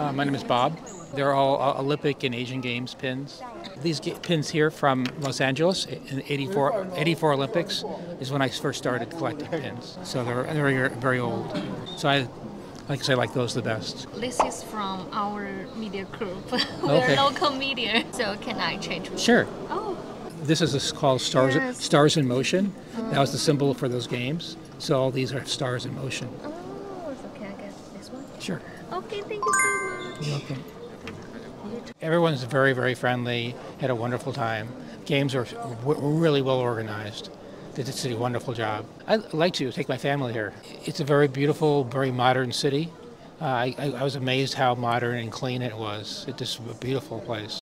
Uh, my name is Bob. They're all uh, Olympic and Asian Games pins. These pins here from Los Angeles in 84, 84 Olympics is when I first started collecting pins. So they're, they're very, very old. So I, like I say, like those the best. This is from our media group. We're Okay. local media. So can I change? Sure. Oh, This is a- called Stars, Yes. Stars in Motion. That was the symbol for those games. So all these are stars in motion. oh, so can I get this one? Sure. Okay, thank you so much. You're welcome. Everyone's very, very friendly. Had a wonderful time. Games are w- really well organized. They did a wonderful job. I'd like to take my family here. It's a very beautiful, very modern city. Uh, I, I I was amazed how modern and clean it was. It's just a beautiful place.